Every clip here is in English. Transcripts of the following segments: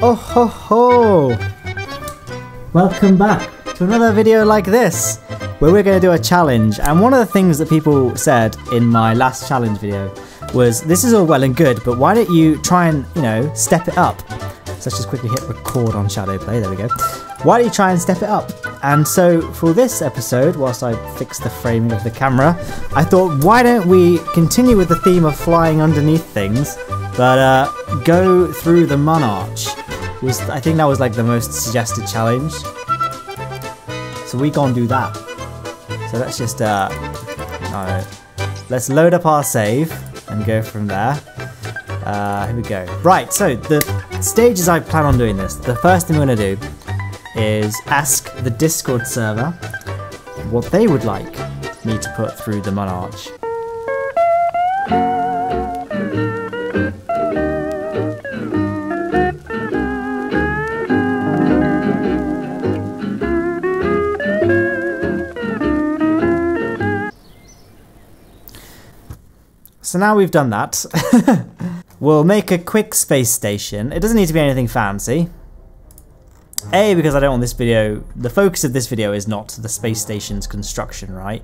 Oh ho ho! Welcome back to another video like this, where we're going to do a challenge. And one of the things that people said in my last challenge video was, this is all well and good, but why don't you try and, you know, step it up? So let's just quickly hit record on ShadowPlay, there we go. Why don't you try and step it up? And so for this episode, whilst I fix the framing of the camera, I thought, why don't we continue with the theme of flying underneath things, but uh, go through the Mun arch? Was I think that was like the most suggested challenge. So we gonna do that. So let's just uh, alright. Let's load up our save and go from there. Uh, here we go. Right, so the stages I plan on doing this. The first thing we're gonna do is ask the Discord server what they would like me to put through the Mun arch. So now we've done that, we'll make a quick space station. It doesn't need to be anything fancy. A, because I don't want this video, the focus of this video is not the space station's construction, right?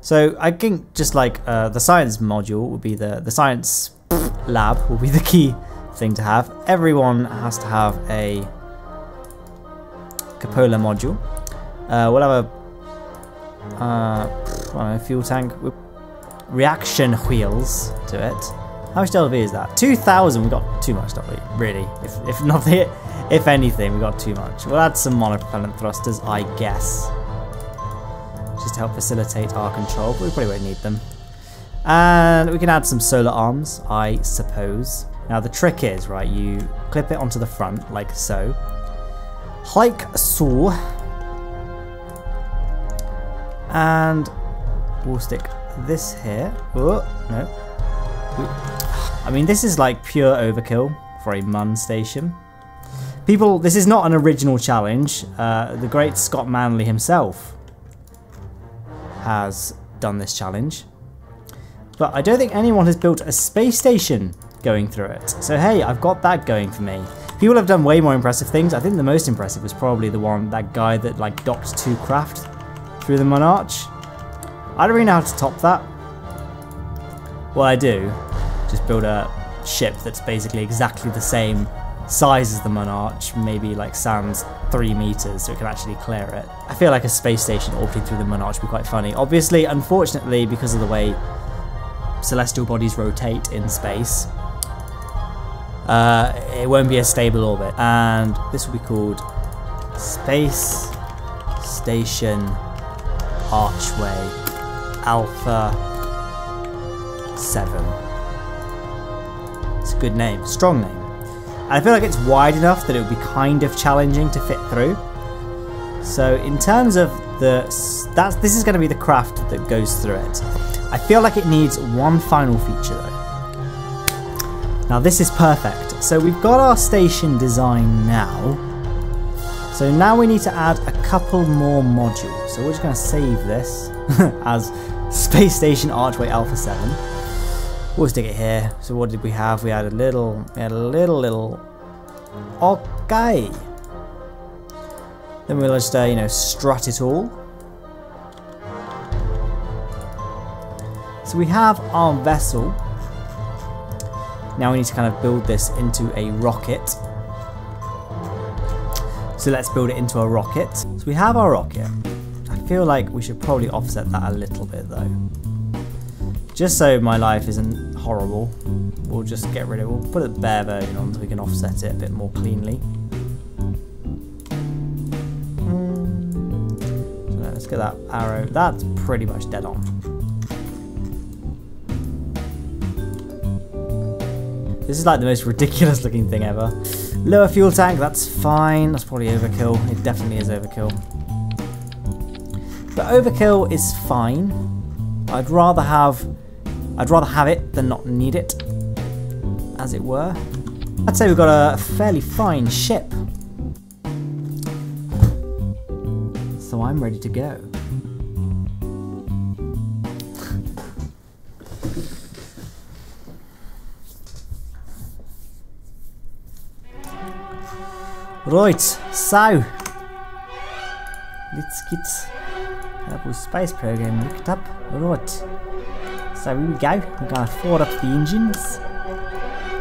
So I think just like uh, the science module would be the, the science lab will be the key thing to have. Everyone has to have a cupola module. Uh, we'll have a uh, know, fuel tank reaction wheels to it. How much LV is that? 2,000, We've got too much LV, really. If, if not the, if anything, we've got too much. We'll add some monopropellant thrusters, I guess. Just to help facilitate our control, but we probably won't need them. And we can add some solar arms, I suppose. Now the trick is, right, you clip it onto the front, like so. Like so. And we'll stick this here. Oh, no. I mean, this is like pure overkill for a Mun station. People, this is not an original challenge. Uh, the great Scott Manley himself has done this challenge. But I don't think anyone has built a space station going through it. So hey, I've got that going for me. People have done way more impressive things. I think the most impressive was probably the one, that guy that like docked two craft through the Mun arch. I don't really know how to top that. Well, I do. Just build a ship that's basically exactly the same size as the Mun arch, maybe like Sam's three meters, so it can actually clear it. I feel like a space station orbiting through the Mun arch would be quite funny. Obviously, unfortunately, because of the way celestial bodies rotate in space, uh, it won't be a stable orbit. And this will be called Space Station Archway Alpha 7. It's a good name, strong name. And I feel like it's wide enough that it would be kind of challenging to fit through. So in terms of the, that's this is going to be the craft that goes through it. I feel like it needs one final feature though. Now this is perfect. So we've got our station design now. So now we need to add a couple more modules. So we're just going to save this as Space Station Archway Alpha 7. We'll stick it here. So what did we have? We had a little, we had a little, little, okay. Then we'll just, uh, you know, strut it all. So we have our vessel. Now we need to kind of build this into a rocket. So let's build it into a rocket. So we have our rocket I feel like we should probably offset that a little bit though. Just so my life isn't horrible, we'll just get rid of it. We'll put a bare version on so we can offset it a bit more cleanly. Hmm. So let's get that arrow. That's pretty much dead on. This is like the most ridiculous looking thing ever. Lower fuel tank, that's fine. That's probably overkill. It definitely is overkill. But overkill is fine. I'd rather have I'd rather have it than not need it, as it were. I'd say we've got a fairly fine ship. So I'm ready to go. Right, so let's get our space program looked up. Right, so here we go. We're going to fire up the engines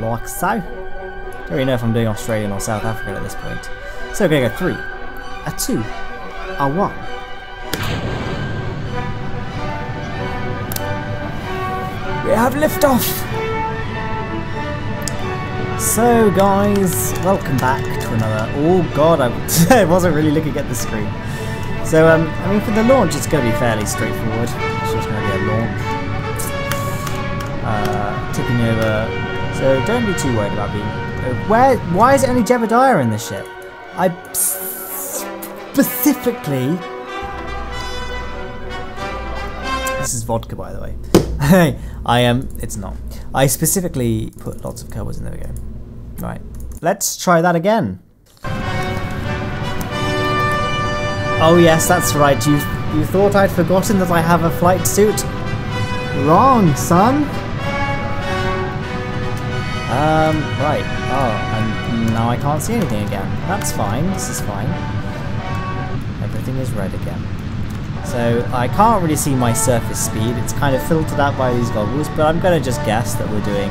like so. Don't really know if I'm doing Australian or South Africa at this point. So we're going to go three, a two, a one. We have liftoff! So guys, welcome back to another... Oh god, I, wasn't really looking at the screen. So, um, I mean for the launch it's going to be fairly straightforward. It's just going to be a launch. Uh, tipping over. So don't be too worried about being... Uh, where? Why is it only Jebediah in the ship? I specifically... This is vodka by the way. Hey, I am. Um, it's not. I specifically put lots of covers in. There we go. Right. Let's try that again. Oh yes, that's right. You you thought I'd forgotten that I have a flight suit? Wrong, son. Um. Right. Oh, and now I can't see anything again. That's fine. This is fine. Everything is red again. So I can't really see my surface speed, it's kind of filtered out by these goggles, but I'm going to just guess that we're doing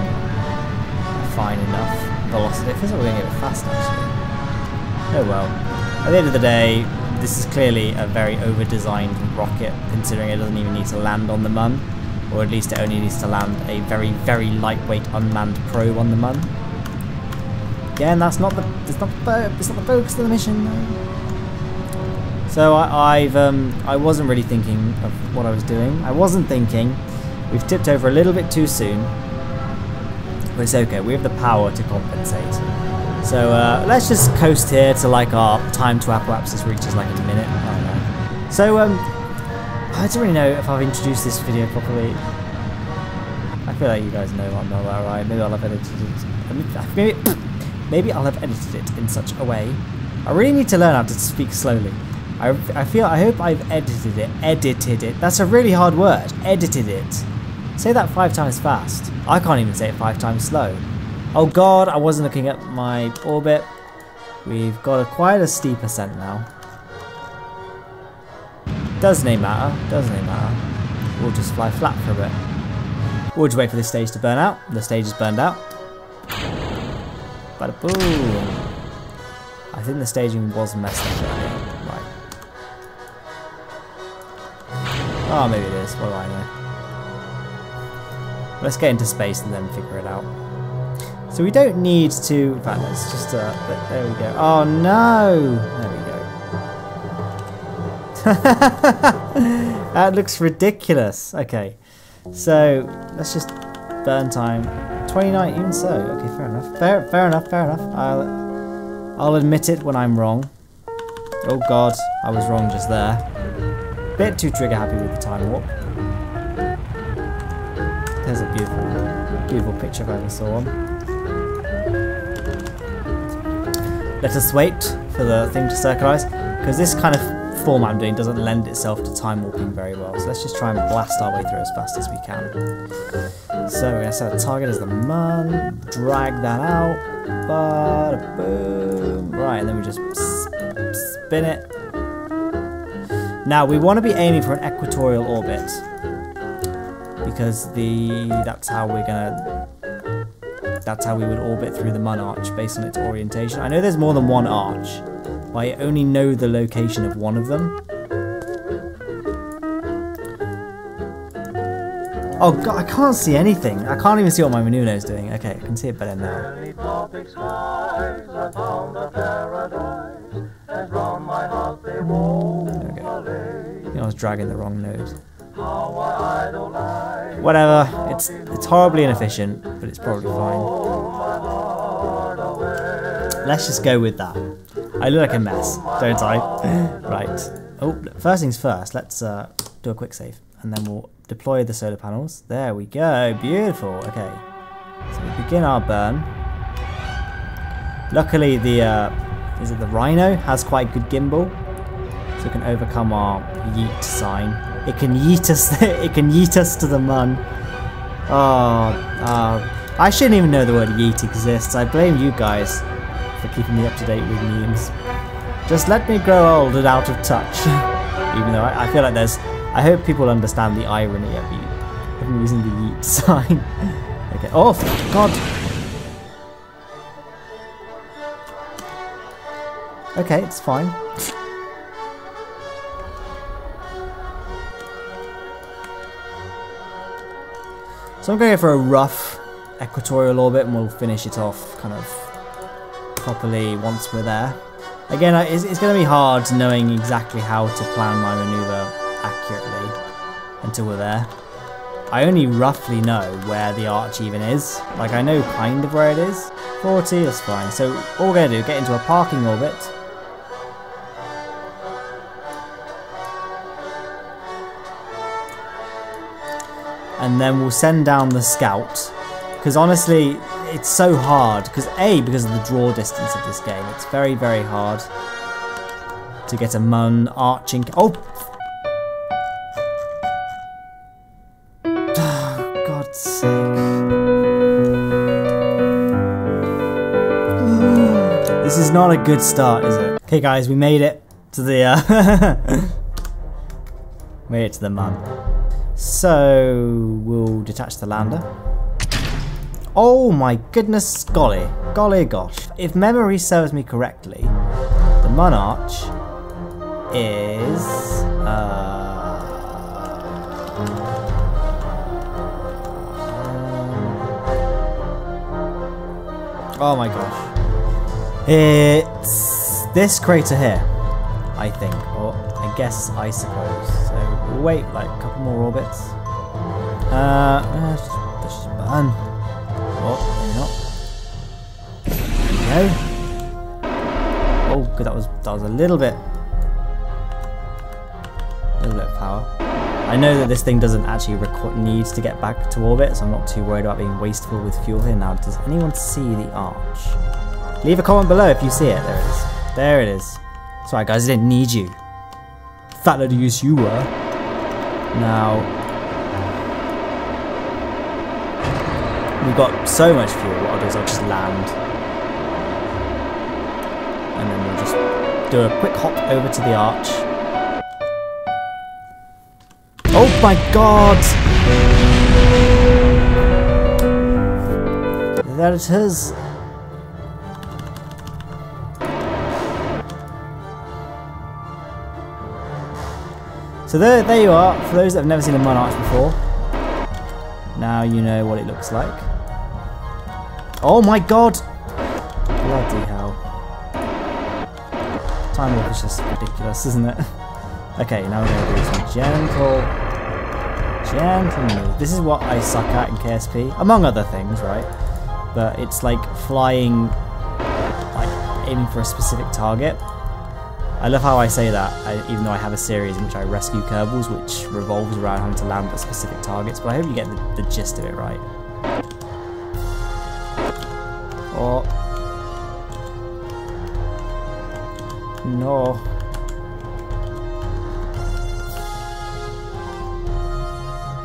fine enough velocity. It feels like we're going fast actually. Oh well. At the end of the day, this is clearly a very over-designed rocket, considering it doesn't even need to land on the Mun, or at least it only needs to land a very, very lightweight unmanned probe on the Mun. Again, that's not the, it's not the, it's not the focus of the mission. No. So I, have um, I wasn't really thinking of what I was doing. I wasn't thinking. We've tipped over a little bit too soon. But it's okay. We have the power to compensate. So uh, let's just coast here to like our time to apoapsis reaches like a minute. I don't know. So um, I don't really know if I've introduced this video properly. I feel like you guys know I'm not right. Maybe I'll have edited it. Maybe, maybe I'll have edited it in such a way. I really need to learn how to speak slowly. I, I feel, I hope I've edited it. Edited it. That's a really hard word. Edited it. Say that five times fast. I can't even say it five times slow. Oh god, I wasn't looking at my orbit. We've got a quite a steep ascent now. Doesn't it matter? Doesn't it matter? We'll just fly flat for a bit. We'll just wait for this stage to burn out. The stage is burned out. Bada boom. I think the staging was messed up. Oh, maybe it is. What do I know? Let's get into space and then figure it out. So we don't need to... In fact, let's just... Uh, there we go. Oh, no! There we go. that looks ridiculous. Okay. So, let's just burn time. 29, even so. Okay, fair enough. Fair, fair enough, fair enough. I'll, I'll admit it when I'm wrong. Oh god, I was wrong just there. Bit too trigger happy with the time warp. There's a beautiful, beautiful picture if I ever saw. Let us wait for the thing to circularize, because this kind of format I'm doing doesn't lend itself to time warping very well. So let's just try and blast our way through as fast as we can. So we're going to set a target as the Mun, drag that out, bada boom. Right, and then we just spin it now we want to be aiming for an equatorial orbit because the that's how we're gonna that's how we would orbit through the Mun arch based on its orientation. I know there's more than one arch, but I only know the location of one of them. Oh god, I can't see anything. I can't even see what my Menuna is doing. Okay, I can see it better now. Mm, I was dragging the wrong node. Whatever, it's it's horribly inefficient, but it's probably fine. Let's just go with that. I look like a mess, don't I? right. Oh, first things first, let's uh, do a quick save, and then we'll deploy the solar panels. There we go, beautiful. Okay, so we begin our burn. Luckily, the uh, is it the Rhino has quite good gimbal, so we can overcome our yeet sign. It can yeet us. it can yeet us to the mun. Oh, oh, I shouldn't even know the word yeet exists. I blame you guys for for keeping me up to date with memes. Just let me grow old and out of touch. Even though I, I, feel like there's... I hope people understand the irony of, you, of me using the yeet sign. okay. Oh, God! Okay, it's fine. So I'm going for a rough equatorial orbit and we'll finish it off kind of properly once we're there. Again, it's, it's going to be hard knowing exactly how to plan my maneuver accurately until we're there. I only roughly know where the arch even is. Like, I know kind of where it is. 40, that's fine. So all we're going to do, get into a parking orbit, and then we'll send down the scout. Because honestly, it's so hard. Because A, because of the draw distance of this game, it's very, very hard to get a mun arching. Oh! God's sake. This is not a good start, is it? Okay, guys, we made it to the. Uh made it to the mun. So we'll detach the lander. Oh my goodness golly, golly gosh. If memory serves me correctly, the Mun arch is... Uh, oh my gosh. It's this crater here, I think, or I guess I suppose wait like a couple more orbits. Uh, just, just burn. Oh, not. Oh, good. That was that was a little bit, a little bit of power. I know that this thing doesn't actually need to get back to orbit, so I'm not too worried about being wasteful with fuel here. Now, does anyone see the arch? Leave a comment below if you see it. There it is. There it is. Sorry guys, I didn't need you. Fat little use you were. Now, we've got so much fuel, what I'll do is I'll just land. And then we'll just do a quick hop over to the arch. Oh my god! There it is. So there, there you are, for those that have never seen a Mun arch before. Now you know what it looks like. Oh my god! Bloody hell. Time warp is just ridiculous, isn't it? okay, now we're going to do some gentle, gentle move. This is what I suck at in KSP, among other things, right? But it's like flying, like aiming for a specific target. I love how I say that, I, even though I have a series in which I rescue Kerbals, which revolves around having to land at specific targets, but I hope you get the, the gist of it right. Oh. No.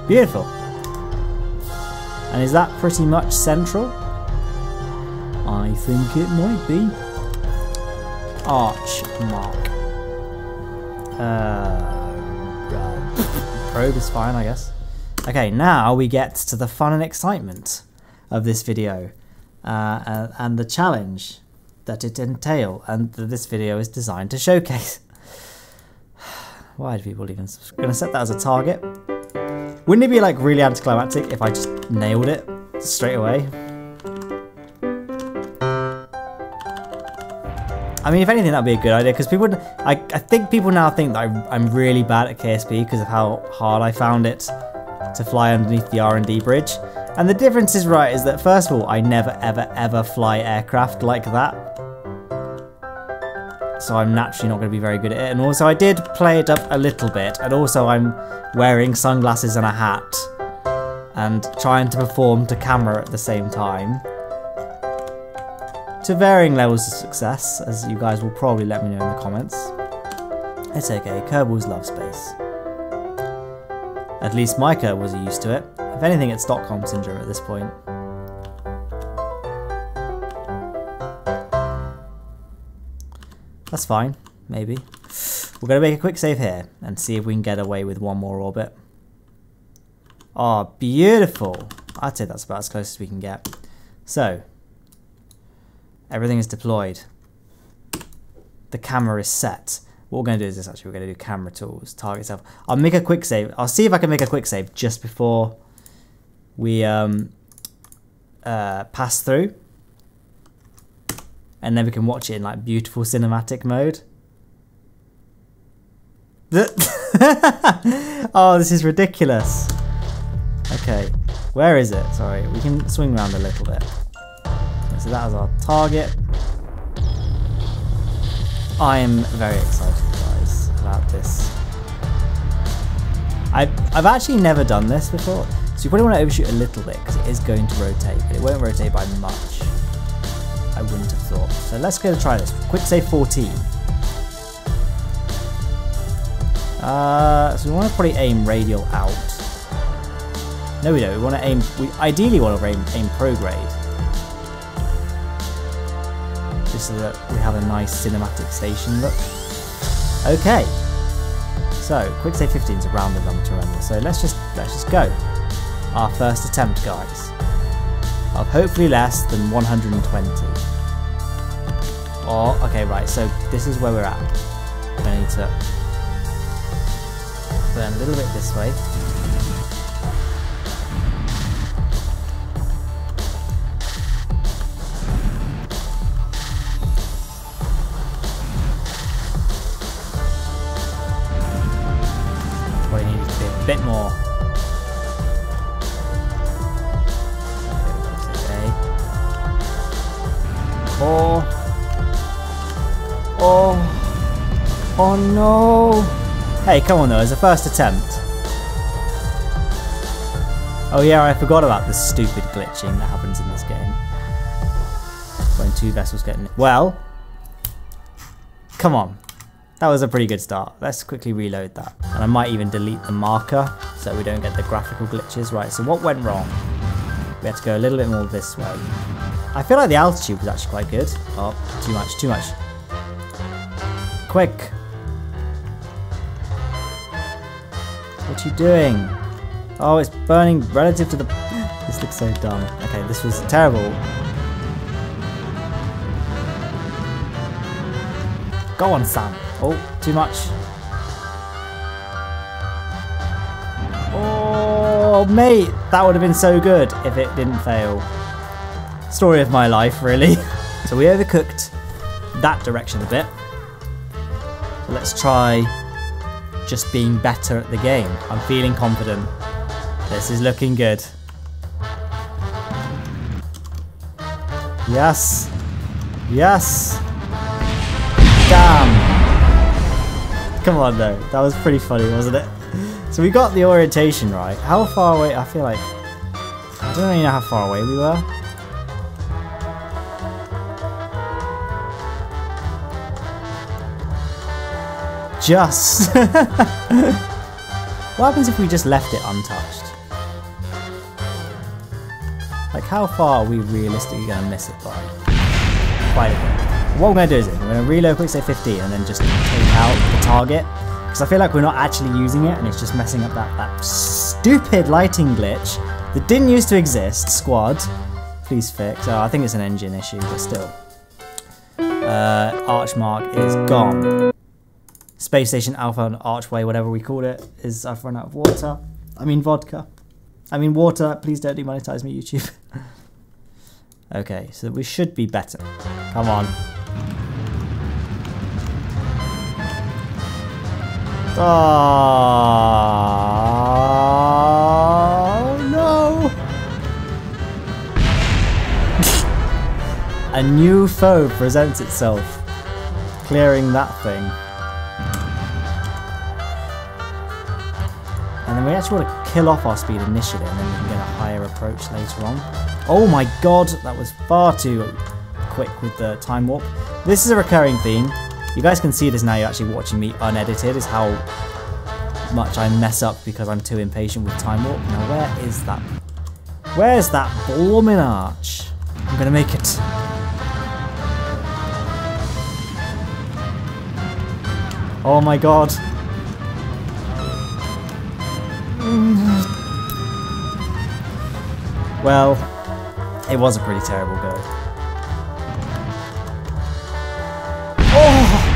Beautiful. And is that pretty much central? I think it might be. Arch mark. Uh, probe is fine, I guess. Okay, now we get to the fun and excitement of this video uh, and the challenge that it entail and that this video is designed to showcase. Why do people even... subscribe? I'm to set that as a target. Wouldn't it be like really anticlimactic if I just nailed it straight away? I mean, if anything, that'd be a good idea because people, I, I think people now think that I, am really bad at KSP because of how hard I found it to fly underneath the R&D bridge. And the difference is right is that first of all, I never ever ever fly aircraft like that. So I'm naturally not going to be very good at it. And also I did play it up a little bit. And also I'm wearing sunglasses and a hat. And trying to perform to camera at the same time to varying levels of success, as you guys will probably let me know in the comments. It's okay, Kerbals love space. At least my Kerbals are used to it. If anything, it's Stockholm Syndrome at this point. That's fine, maybe. We're going to make a quick save here and see if we can get away with one more orbit. Oh, beautiful. I'd say that's about as close as we can get. So, everything is deployed. The camera is set. What we're going to do is this actually, we're going to do camera tools, target self. I'll make a quick save. I'll see if I can make a quick save just before we um, uh, pass through. And then we can watch it in like beautiful cinematic mode. oh, this is ridiculous. Okay, where is it? Sorry, we can swing around a little bit. So that is our target. I am very excited, guys, about this. I've, I've actually never done this before, so you probably want to overshoot a little bit because it is going to rotate, but it won't rotate by much. I wouldn't have thought. So let's go try this. Quick save 14. Uh, so we want to probably aim radial out. No, we don't. We want to aim. We ideally want to aim, aim prograde, just so that we have a nice cinematic station look. Okay. So quick save 15 is a rounded number to remember. So let's just let's just go. Our first attempt, guys, of hopefully less than 120. Oh, okay, right. So this is where we're at. We're need to turn a little bit this way. Bit more. Oh. Oh. Oh no. Hey, come on though, it's a first attempt. Oh yeah, I forgot about the stupid glitching that happens in this game. When two vessels get in. Well, come on. That was a pretty good start. Let's quickly reload that. And I might even delete the marker so we don't get the graphical glitches. Right, so what went wrong? We had to go a little bit more this way. I feel like the altitude was actually quite good. Oh, too much, too much. Quick, What are you doing? Oh, it's burning relative to the... This looks so dumb. Okay, this was terrible. Go on, Sam. Oh, too much. Oh, mate, that would have been so good if it didn't fail. Story of my life, really. so we overcooked that direction a bit. So let's try just being better at the game. I'm feeling confident. This is looking good. Yes. Yes. Come on though. That was pretty funny, wasn't it? So we got the orientation right. How far away? I feel like... I don't really know how far away we were. Just. what happens if we just left it untouched? Like, how far are we realistically going to miss it by? What we're going to do is we're going to reload quick say 15 and then just take out the target. Because I feel like we're not actually using it and it's just messing up that, that stupid lighting glitch that didn't used to exist. Squad, please fix. Oh, I think it's an engine issue, but still. Uh, Archmark is gone. Space Station Alpha and Archway, whatever we called it, is I've run out of water. I mean vodka. I mean water. Please don't demonetize me, YouTube. okay, so we should be better. Come on. Oh no! A new foe presents itself, clearing that thing. And then we actually want to kill off our speed initially and then we can get a higher approach later on. Oh my god, that was far too quick with the time warp. This is a recurring theme. You guys can see this now, you're actually watching me unedited, is how much I mess up because I'm too impatient with time warp. Now where is that? Where's that blooming arch? I'm gonna make it. Oh my god. Well, it was a pretty terrible go. Oh!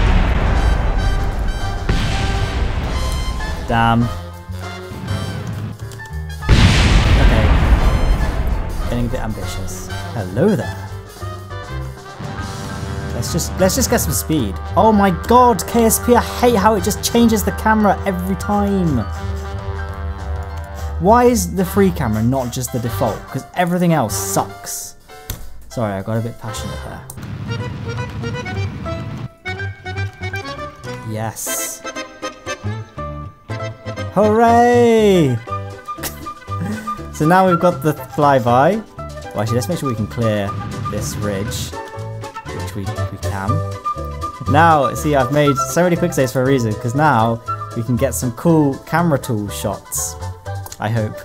Damn. Okay. Getting a bit ambitious. Hello there. Let's just let's just get some speed. Oh my god, KSP, I hate how it just changes the camera every time. Why is the free camera not just the default? Because everything else sucks. Sorry, I got a bit passionate there. Yes. Hooray! so now we've got the flyby. Well, actually, let's make sure we can clear this ridge, which we, we can. Now, see, I've made so many quick saves for a reason, because now we can get some cool camera tool shots. I hope.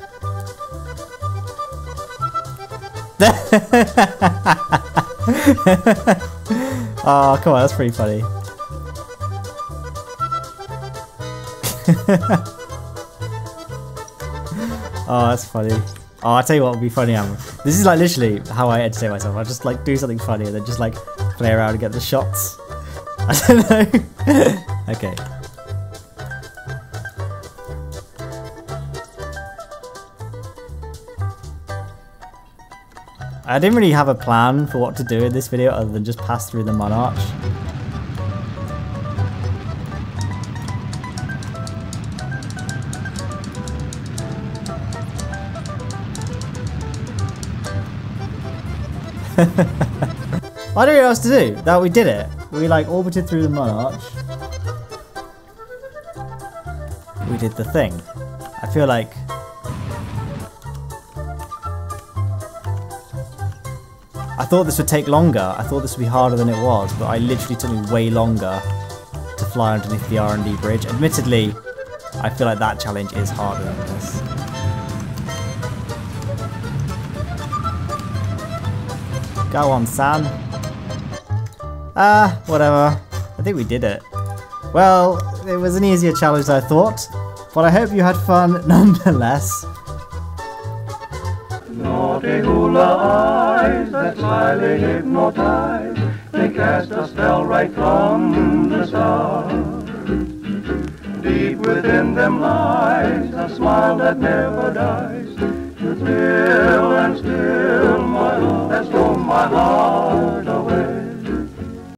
oh, come on, that's pretty funny. oh, that's funny. Oh, I'll tell you what would be funny. This is like literally how I entertain myself. I just like do something funny and then just like play around and get the shots. I don't know. okay. I didn't really have a plan for what to do in this video other than just pass through the Mun arch. I don't know what else to do. That we did it. We like orbited through the Mun arch. We did the thing. I feel like thought this would take longer. I thought this would be harder than it was, but I literally took me way longer to fly underneath the R&D bridge. Admittedly, I feel like that challenge is harder than this. Go on, Sam. Ah, whatever. I think we did it. Well, it was an easier challenge than I thought, but I hope you had fun nonetheless. Naughty hula eyes that slyly hypnotize, they cast a spell right from the start. Deep within them lies a smile that never dies, to thrill and still my heart, that stole my heart